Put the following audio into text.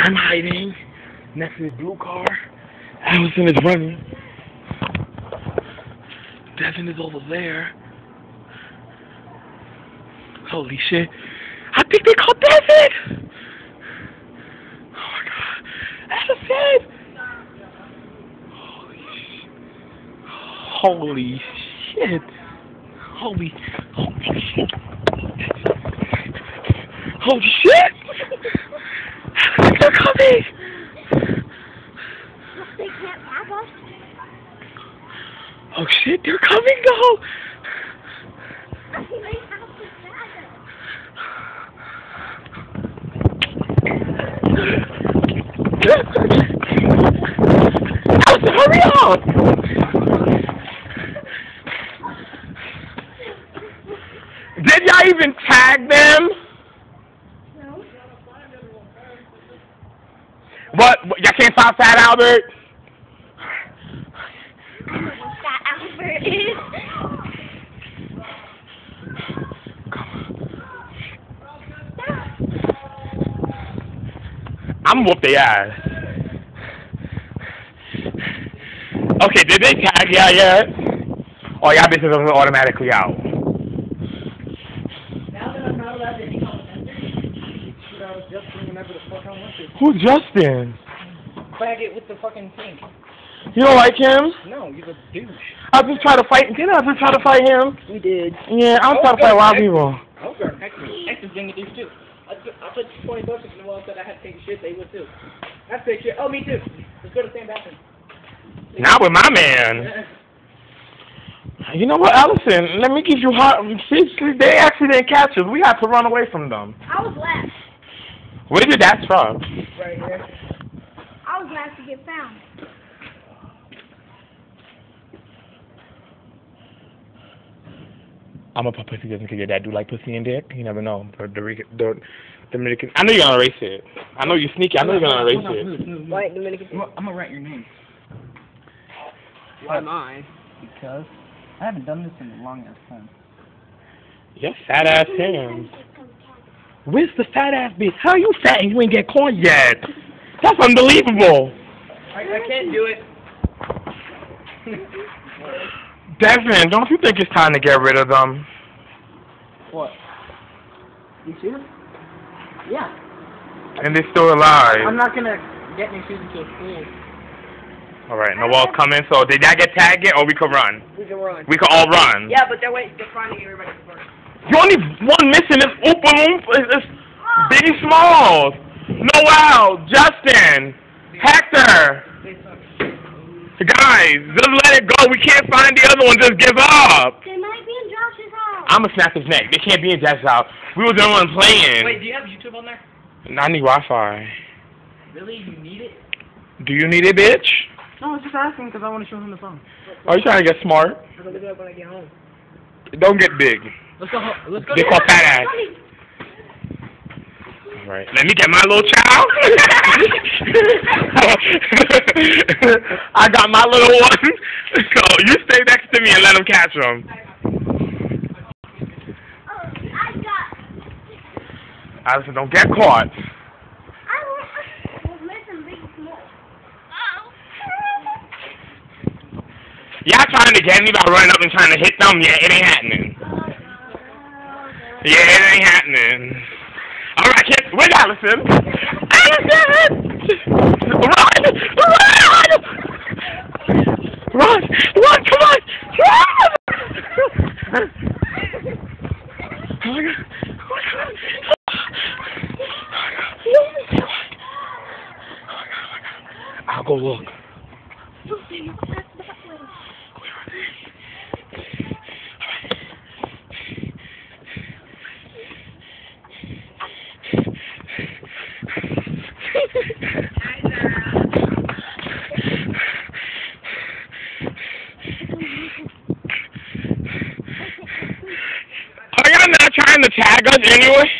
I'm hiding next to this blue car. Allison is running. Devin is over there. Holy shit. I think they called Devin! Oh my god. Allison! Holy shit. Holy, holy shit. Holy shit! They're coming! They can't have us. Oh shit, they're coming though! They have to have us. Allison, hurry up! Did y'all even tag them? No. What? Y'all can't stop Fat Albert? That Albert is. I'm gonna whoop their ass. Okay, did they tag y'all yet? Or y'all bitches automatically out? Now that I'm not allowed to hang out with Ender, shoot, I was just doing whenever the fuck I want to. Who's Justin? Faggot with the fucking thing. You don't like him? No, you're a douche. I just try to fight. Didn't I just try to fight him? We did. Yeah, I was oh, trying to fight a lot of people. Okay. Actually, X's being a douche too. I, I put 20 bucks in the wall said I had to take a shit, they would too. I take shit. Oh, me too. Let's go to the same bathroom. Not with my man. You know what, Allison? Let me give you hot. See, see, they actually didn't catch us. We had to run away from them. I was last. Where did that from? right here. I was last to get found. I'm a pussy doesn't because your dad do like pussy and dick. You never know. The, the, the Dominican. I know you're gonna erase it. I know you're sneaky. I know you're gonna erase it. Why Dominican? I'm gonna write your name. Why am I? Because I haven't done this in a long ass time. Your fat ass hands. Where's the fat ass bitch? How are you fat and you ain't get corn yet? That's unbelievable. I, I can't do it. Devin, don't you think it's time to get rid of them? What? You see them? Yeah. And they're still alive. I'm not gonna get any shoes until school. All right, Noel's coming. So did y'all get tagged yet, or we could run? We can run. We could all run. Yeah, but they're waiting. They're finding everybody first. You only one missing. is Oompa Loompa. It's, it's Biggie Smalls. Noel, Justin, Hector. Guys, just let it go. We can't find the other one. Just give up. They might be in Josh's house. I'ma snap his neck. They can't be in Jeff's house. We were the only one playing. Wait, do you have YouTube on there? I need Wi-Fi. Really? You need it? Do you need it, bitch? No, I was just asking because I want to show him the phone. Are you trying to get smart? I'm gonna look it up when I get home. Don't get big. Let's go. Let's go. They call fat ass. All right, let me get my little child. I got my little one. So you stay next to me and let him catch him. Oh, I got. I said, don't get caught. I was- was missing big small. Oh. Y'all trying to get by running up and trying to hit them? Yeah, it ain't happening. Yeah, it ain't happening. All right, kids, where's Allison? Allison! Run! Run! Run! Run! Come on! Run! Oh my God! Oh my God! I'll go look. Not trying to tag us anyway?